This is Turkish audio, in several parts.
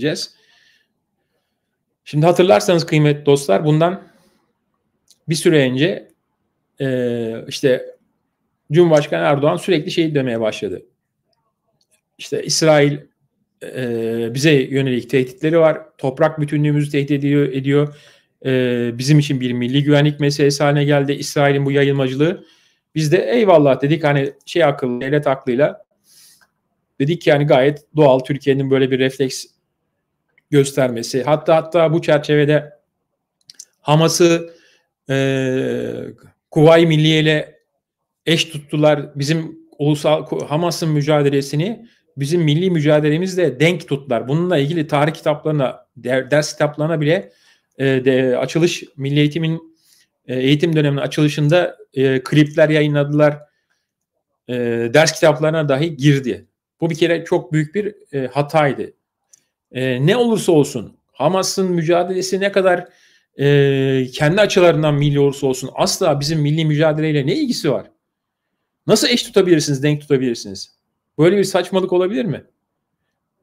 değineceğiz. Şimdi hatırlarsanız kıymetli dostlar bundan bir süre önce e, işte Cumhurbaşkanı Erdoğan sürekli şey demeye başladı. İşte İsrail e, bize yönelik tehditleri var. Toprak bütünlüğümüzü tehdit ediyor. ediyor. E, bizim için bir milli güvenlik meselesi haline geldi. İsrail'in bu yayılmacılığı. Biz de eyvallah dedik hani şey akıllı, devlet aklıyla dedik ki yani gayet doğal Türkiye'nin böyle bir refleks göstermesi. Hatta hatta bu çerçevede Hamas'ı e, Kuvayi Milliye ile eş tuttular. Bizim ulusal Hamas'ın mücadelesini bizim milli mücadelemizle denk tuttular. Bununla ilgili tarih kitaplarına, ders kitaplarına bile e, de, açılış milli eğitimin e, eğitim döneminin açılışında e, klipler yayınladılar. E, ders kitaplarına dahi girdi. Bu bir kere çok büyük bir e, hataydı. E, ne olursa olsun Hamas'ın mücadelesi ne kadar e, kendi açılarından milli olursa olsun asla bizim milli mücadeleyle ne ilgisi var? Nasıl eş tutabilirsiniz, denk tutabilirsiniz? Böyle bir saçmalık olabilir mi?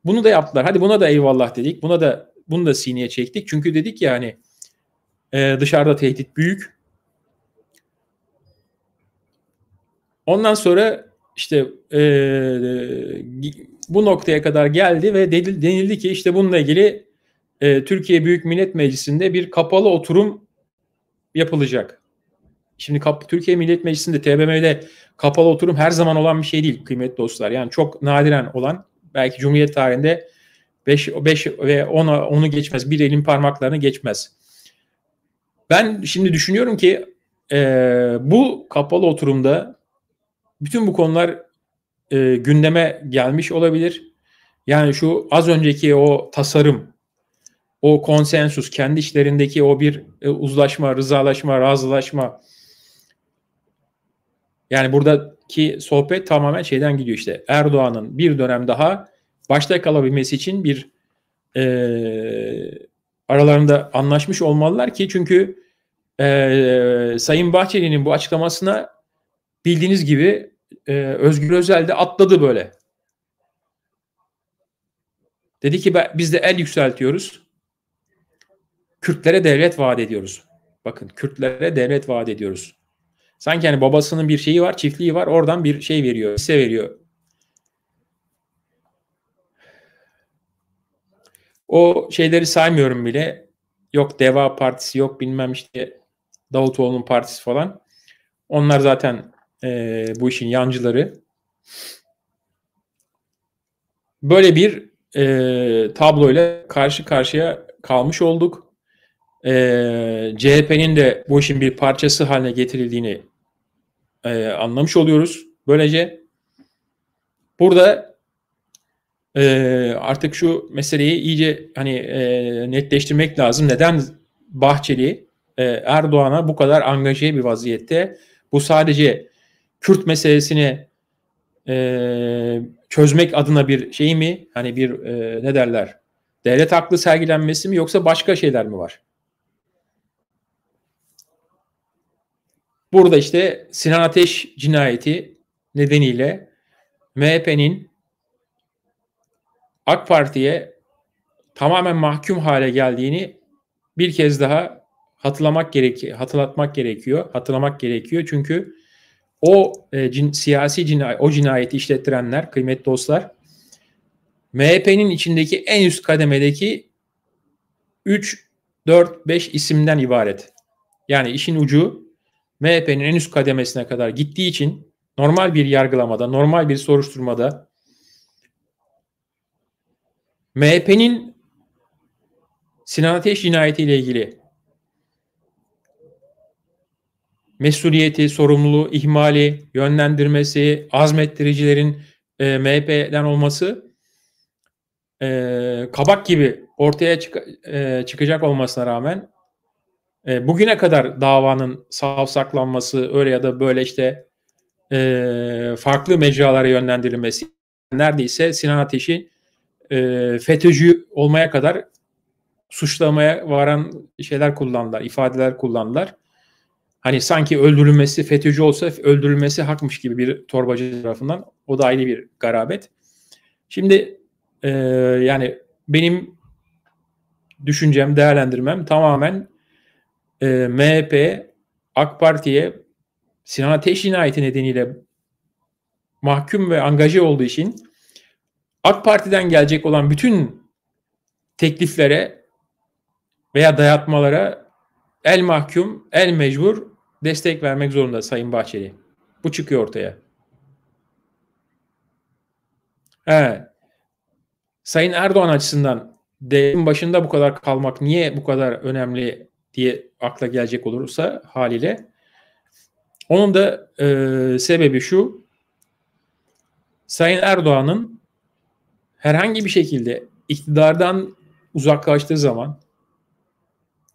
Bunu da yaptılar. Hadi buna da eyvallah dedik. Buna da bunu da sineye çektik. Çünkü dedik ya hani e, dışarıda tehdit büyük. Ondan sonra işte e, bu noktaya kadar geldi ve denildi ki işte bununla ilgili e, Türkiye Büyük Millet Meclisi'nde bir kapalı oturum yapılacak. Şimdi kap, Türkiye Millet Meclisi'nde TBMM'de kapalı oturum her zaman olan bir şey değil kıymetli dostlar. Yani çok nadiren olan belki Cumhuriyet tarihinde 5 5 ve 10 onu geçmez. Bir elin parmaklarını geçmez. Ben şimdi düşünüyorum ki e, bu kapalı oturumda bütün bu konular e, gündeme gelmiş olabilir. Yani şu az önceki o tasarım, o konsensus, kendi işlerindeki o bir e, uzlaşma, rızalaşma, razılaşma. Yani buradaki sohbet tamamen şeyden gidiyor işte. Erdoğan'ın bir dönem daha başta kalabilmesi için bir e, aralarında anlaşmış olmalılar ki çünkü e, Sayın Bahçeli'nin bu açıklamasına bildiğiniz gibi e, Özgür Özel de atladı böyle. Dedi ki biz de el yükseltiyoruz. Kürtlere devlet vaat ediyoruz. Bakın Kürtlere devlet vaat ediyoruz. Sanki hani babasının bir şeyi var, çiftliği var. Oradan bir şey veriyor, hisse veriyor. O şeyleri saymıyorum bile. Yok Deva Partisi, yok bilmem işte Davutoğlu'nun partisi falan. Onlar zaten e, bu işin yancıları. Böyle bir e, tabloyla karşı karşıya kalmış olduk. E, CHP'nin de bu işin bir parçası haline getirildiğini e, anlamış oluyoruz. Böylece burada e, artık şu meseleyi iyice hani e, netleştirmek lazım. Neden Bahçeli e, Erdoğan'a bu kadar angaje bir vaziyette? Bu sadece Kürt meselesini e, çözmek adına bir şey mi? Hani bir e, ne derler? Devlet haklı sergilenmesi mi yoksa başka şeyler mi var? Burada işte Sinan Ateş cinayeti nedeniyle MHP'nin AK Parti'ye tamamen mahkum hale geldiğini bir kez daha hatırlamak gerekiyor, hatırlatmak gerekiyor, hatırlamak gerekiyor. Çünkü o e, cin, siyasi cinayet, o cinayeti işlettirenler, kıymetli dostlar, MHP'nin içindeki en üst kademedeki 3, 4, 5 isimden ibaret. Yani işin ucu MHP'nin en üst kademesine kadar gittiği için normal bir yargılamada, normal bir soruşturmada MHP'nin Sinan Ateş cinayetiyle ilgili mesuliyeti, sorumluluğu, ihmali, yönlendirmesi, azmettiricilerin e, MHP'den olması e, kabak gibi ortaya çık e, çıkacak olmasına rağmen e, bugüne kadar davanın savsaklanması öyle ya da böyle işte e, farklı mecralara yönlendirilmesi neredeyse Sinan Ateş'i e, FETÖ'cü olmaya kadar suçlamaya varan şeyler kullandılar, ifadeler kullandılar. Hani sanki öldürülmesi FETÖ'cü olsa öldürülmesi hakmış gibi bir torbacı tarafından. O da ayrı bir garabet. Şimdi e, yani benim düşüncem, değerlendirmem tamamen e, MHP, AK Parti'ye Sinan Ateş cinayeti nedeniyle mahkum ve angaje olduğu için AK Parti'den gelecek olan bütün tekliflere veya dayatmalara el mahkum, el mecbur destek vermek zorunda Sayın Bahçeli. Bu çıkıyor ortaya. He. Sayın Erdoğan açısından devletin başında bu kadar kalmak niye bu kadar önemli diye akla gelecek olursa haliyle onun da e, sebebi şu Sayın Erdoğan'ın herhangi bir şekilde iktidardan uzaklaştığı zaman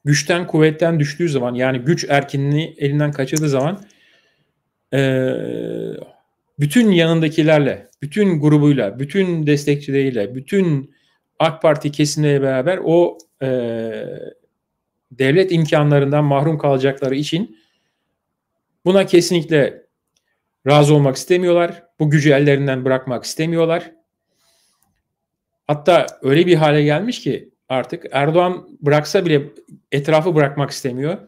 güçten kuvvetten düştüğü zaman yani güç erkinliği elinden kaçırdığı zaman e, bütün yanındakilerle, bütün grubuyla, bütün destekçileriyle, bütün AK Parti kesimleriyle beraber o e, devlet imkanlarından mahrum kalacakları için buna kesinlikle razı olmak istemiyorlar. Bu gücü ellerinden bırakmak istemiyorlar. Hatta öyle bir hale gelmiş ki artık Erdoğan bıraksa bile etrafı bırakmak istemiyor.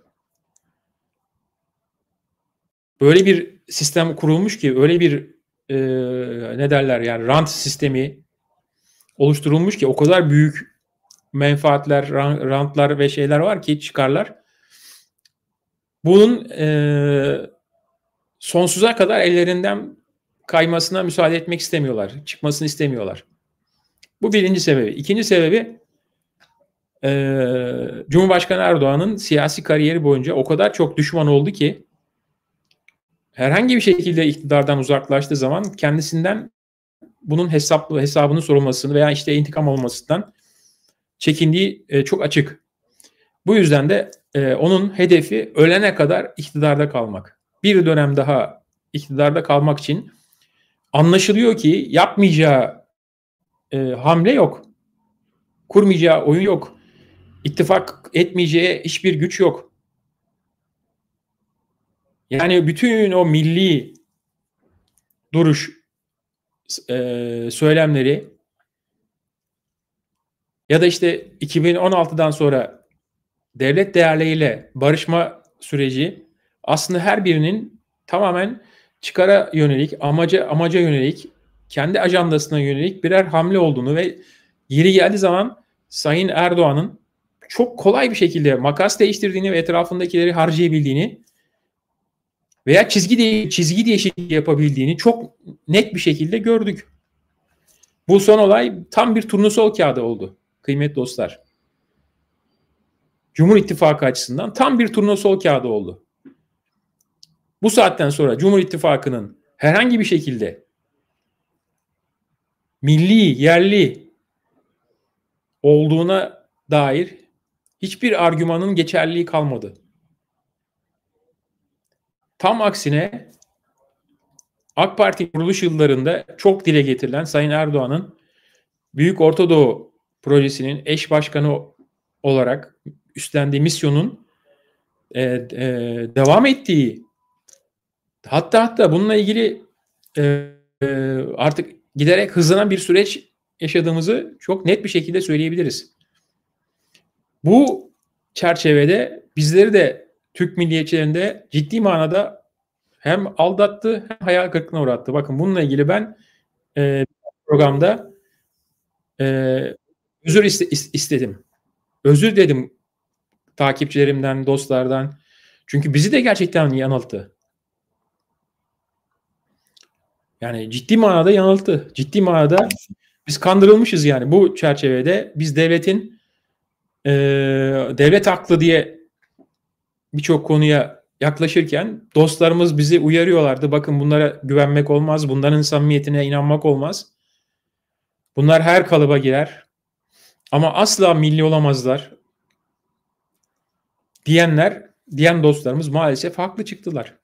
Böyle bir sistem kurulmuş ki öyle bir e, ne derler yani rant sistemi oluşturulmuş ki o kadar büyük menfaatler, rantlar ve şeyler var ki çıkarlar. Bunun e, sonsuza kadar ellerinden kaymasına müsaade etmek istemiyorlar. Çıkmasını istemiyorlar. Bu birinci sebebi. İkinci sebebi e, Cumhurbaşkanı Erdoğan'ın siyasi kariyeri boyunca o kadar çok düşman oldu ki herhangi bir şekilde iktidardan uzaklaştığı zaman kendisinden bunun hesaplı hesabının sorulmasını veya işte intikam olmasından çekindiği e, çok açık. Bu yüzden de e, onun hedefi ölene kadar iktidarda kalmak. Bir dönem daha iktidarda kalmak için anlaşılıyor ki yapmayacağı e, hamle yok. Kurmayacağı oyun yok. İttifak etmeyeceği hiçbir güç yok. Yani bütün o milli duruş e, söylemleri ya da işte 2016'dan sonra devlet değerleriyle barışma süreci aslında her birinin tamamen çıkara yönelik, amaca amaca yönelik, kendi ajandasına yönelik birer hamle olduğunu ve yeri geldiği zaman Sayın Erdoğan'ın çok kolay bir şekilde makas değiştirdiğini ve etrafındakileri harcayabildiğini veya çizgi de, çizgi değişikliği yapabildiğini çok net bir şekilde gördük. Bu son olay tam bir turnusol kağıdı oldu kıymetli dostlar. Cumhur İttifakı açısından tam bir turnusol kağıdı oldu. Bu saatten sonra Cumhur İttifakı'nın herhangi bir şekilde milli, yerli olduğuna dair hiçbir argümanın geçerliliği kalmadı. Tam aksine AK Parti kuruluş yıllarında çok dile getirilen Sayın Erdoğan'ın Büyük Orta Doğu projesinin eş başkanı olarak üstlendiği misyonun e, e, devam ettiği hatta hatta bununla ilgili e, e, artık giderek hızlanan bir süreç yaşadığımızı çok net bir şekilde söyleyebiliriz. Bu çerçevede bizleri de Türk milliyetçilerinde ciddi manada hem aldattı hem hayal kırıklığına uğrattı. Bakın bununla ilgili ben e, programda e, özür iste, istedim. Özür dedim takipçilerimden, dostlardan. Çünkü bizi de gerçekten yanılttı. Yani ciddi manada yanılttı. Ciddi manada biz kandırılmışız yani bu çerçevede biz devletin e, devlet haklı diye birçok konuya yaklaşırken dostlarımız bizi uyarıyorlardı. Bakın bunlara güvenmek olmaz. Bunların samimiyetine inanmak olmaz. Bunlar her kalıba girer. Ama asla milli olamazlar. Diyenler, diyen dostlarımız maalesef haklı çıktılar.